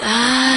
Ah.